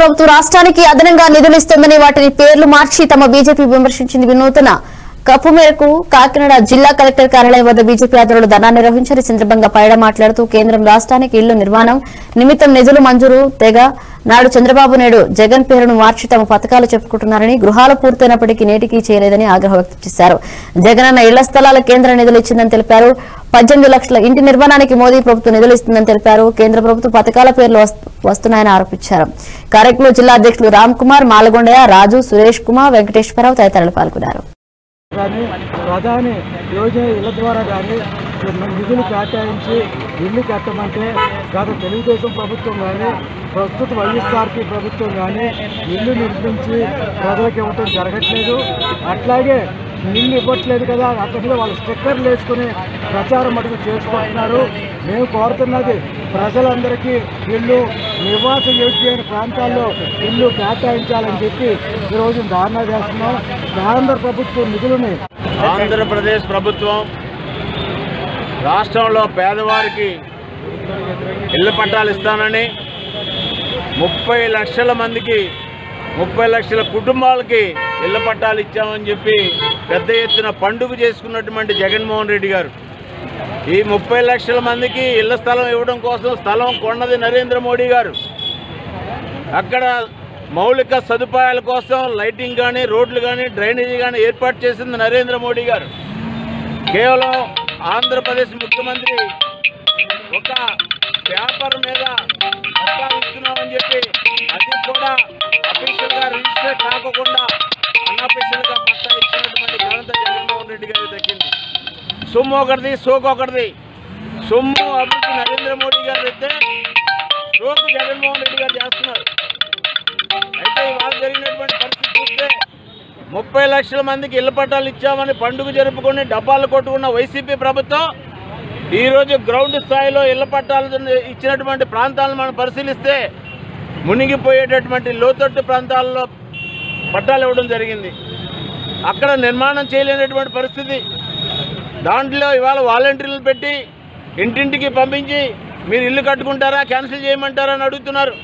ప్రభుత్వం రాష్ట్రానికి అదనంగా నిధులు ఇస్తోందని వాటిని పేర్లు మార్చి తమ బీజేపీ విమర్శించింది. వినూతన కప్పు మేరకు కాకినాడ జిల్లా కలెక్టర్ కార్యాలయం వద్ద బీజేపీ ఆధ్వర్యంలో ధర్నా నిర్వహించారు. ఈ సందర్భంగా పైడ మాట్లాడుతూ కేంద్రం రాష్ట్రానికి ఇళ్ళు నిర్మాణం నిమిత్తం నిధులు మంజూరు. తెగ నాడు చంద్రబాబు నాయుడు జగన్ పేరును మార్చి తమ పథకాలు చెప్పుకుంటున్నారని గృహాలు పూర్తయినప్పటికీ నేటికీ చేయలేదని ఆగ్రహం వ్యక్తం చేశారు. జగనన్న ఇళ్ళ స్థలాల కేంద్ర నిధులు ఇచ్చిందని తెలిపారు. పద్దెనిమిది లక్షల ఇంటి నిర్మాణానికి మోదీ ప్రభుత్వం నిధులు ఇస్తుందని తెలిపారు. కేంద్ర ప్రభుత్వ పథకాల పేర్లు వస్తున్నాయని ఆరోపించారు. కార్యక్రమంలో జిల్లా అధ్యక్షులు రామ్ కుమార్ మాలగొండయ్య రాజు సురేష్ కుమార్ వెంకటేశ్వరరావు తదితరులు పాల్గొన్నారు. కానీ ప్రధాని యోజన ఇళ్ళ ద్వారా కానీ నిధులు కేటాయించి ఇల్లు కట్టమంటే గత తెలుగుదేశం ప్రభుత్వం కానీ ప్రస్తుత వైఎస్ఆర్పీ ప్రభుత్వం కానీ ఇల్లు నిర్మించి ప్రజలకు ఇవ్వటం జరగట్లేదు. అట్లాగే ఇల్లు ఇవ్వట్లేదు కదా అక్కడ వాళ్ళు స్టిక్కర్లు వేసుకుని ప్రచారం అడుగు చేసుకుంటున్నారు. మేము కోరుతున్నది ప్రజలందరికీ ఇల్లు నివాస యోగ్యమైన ప్రాంతాల్లో ఇల్లు కేటాయించాలని చెప్పి ఈరోజు ధారణ చేస్తున్నాం. ఆంధ్ర ప్రభుత్వం నిధులని ఆంధ్రప్రదేశ్ ప్రభుత్వం రాష్ట్రంలో పేదవారికి ఇళ్ళ పట్టాలు ఇస్తానని ముప్పై లక్షల మందికి ముప్పై లక్షల కుటుంబాలకి ఇళ్ళ పట్టాలు ఇచ్చామని చెప్పి పెద్ద ఎత్తున పండుగ చేసుకున్నటువంటి జగన్మోహన్ రెడ్డి గారు. ఈ ముప్పై లక్షల మందికి ఇళ్ళ స్థలం ఇవ్వడం కోసం స్థలం కొన్నది నరేంద్ర మోడీ గారు. అక్కడ మౌలిక సదుపాయాల కోసం లైటింగ్ కానీ రోడ్లు కానీ డ్రైనేజీ కానీ ఏర్పాటు చేసింది నరేంద్ర మోడీ గారు. కేవలం ఆంధ్రప్రదేశ్ ముఖ్యమంత్రి ఒక పేపర్ మీద పట్టాలు ఇస్తున్నామని చెప్పి అది కూడా అఫీషియల్గా రిజిస్టర్ కాకుండా అన్అఫీషియల్గా పట్టా ఇచ్చినటువంటి ఘనత జగన్మోహన్ రెడ్డి గారికి దక్కింది. సొమ్ము ఒకటిది సోకు ఒకటిది. సొమ్ము అభివృద్ధి నరేంద్ర మోడీ గారు అయితే సోకు జగన్మోహన్ రెడ్డి గారు చేస్తున్నారు. ముప్పై లక్షల మందికి ఇళ్ళ పట్టాలు ఇచ్చామని పండుగ జరుపుకొని డబ్బాలు కొట్టుకున్న వైసీపీ ప్రభుత్వం ఈరోజు గ్రౌండ్ స్థాయిలో ఇళ్ళ పట్టాలు ఇచ్చినటువంటి ప్రాంతాలను మనం పరిశీలిస్తే మునిగిపోయేటటువంటి లోతట్టు ప్రాంతాల్లో పట్టాలు ఇవ్వడం జరిగింది. అక్కడ నిర్మాణం చేయలేనటువంటి పరిస్థితి. దాంట్లో ఇవాళ వాలంటీర్లు పెట్టి ఇంటింటికి పంపించి మీరు ఇల్లు కట్టుకుంటారా క్యాన్సిల్ చేయమంటారా అని అడుగుతున్నారు.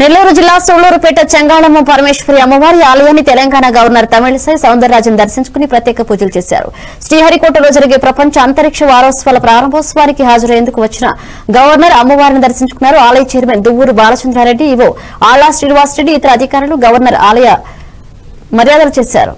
నెల్లూరు జిల్లా సోలూరుపేట చెంగాళమ్మ పరమేశ్వరి అమ్మవారి ఆలయాన్ని తెలంగాణ గవర్నర్ తమిళిసై సౌందరరాజన్ దర్శించుకుని ప్రత్యేక పూజలు చేశారు. శ్రీహరికోటలో జరిగే ప్రపంచ అంతరిక్ష వారోత్సవాల ప్రారంభోత్సవానికి హాజరయ్యేందుకు వచ్చిన గవర్నర్ అమ్మవారిని దర్శించుకున్నారు ఆలయ చైర్మన్ దువ్వూరు బాలచంద్రారెడ్డి. ఇవో ఆళ్ళా శ్రీనివాసరెడ్డి ఇతర అధికారులు గవర్నర్ ఆలయ మర్యాదలు చేశారు.